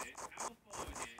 Oh,